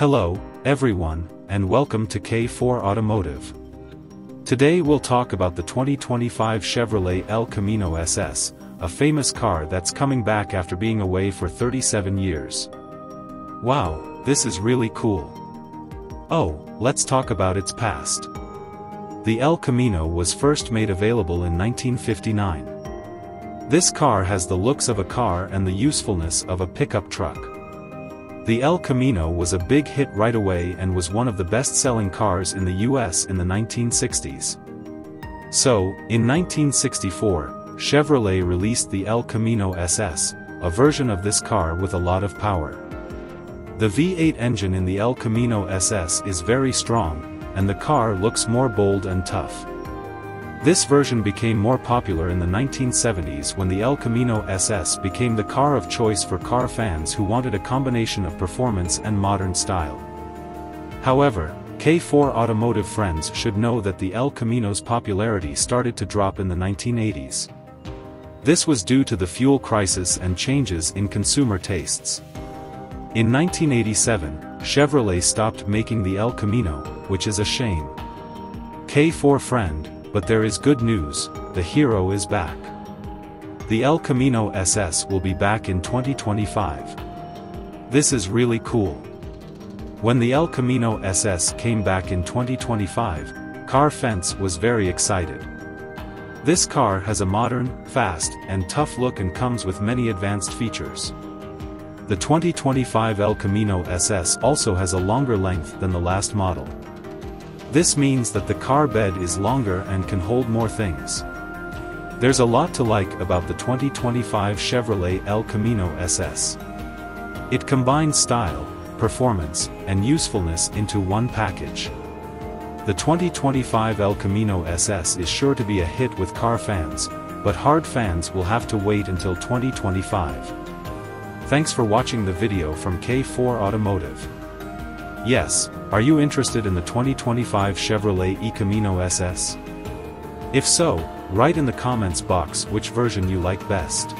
Hello, everyone, and welcome to K4 Automotive. Today we'll talk about the 2025 Chevrolet El Camino SS, a famous car that's coming back after being away for 37 years. Wow, this is really cool. Oh, let's talk about its past. The El Camino was first made available in 1959. This car has the looks of a car and the usefulness of a pickup truck. The El Camino was a big hit right away and was one of the best-selling cars in the US in the 1960s. So, in 1964, Chevrolet released the El Camino SS, a version of this car with a lot of power. The V8 engine in the El Camino SS is very strong, and the car looks more bold and tough. This version became more popular in the 1970s when the El Camino SS became the car of choice for car fans who wanted a combination of performance and modern style. However, K4 automotive friends should know that the El Camino's popularity started to drop in the 1980s. This was due to the fuel crisis and changes in consumer tastes. In 1987, Chevrolet stopped making the El Camino, which is a shame. K4 friend, but there is good news, the hero is back. The El Camino SS will be back in 2025. This is really cool. When the El Camino SS came back in 2025, Car Fence was very excited. This car has a modern, fast, and tough look and comes with many advanced features. The 2025 El Camino SS also has a longer length than the last model. This means that the car bed is longer and can hold more things. There's a lot to like about the 2025 Chevrolet El Camino SS. It combines style, performance, and usefulness into one package. The 2025 El Camino SS is sure to be a hit with car fans, but hard fans will have to wait until 2025. Thanks for watching the video from K4 Automotive. Yes, are you interested in the 2025 Chevrolet El Camino SS? If so, write in the comments box which version you like best.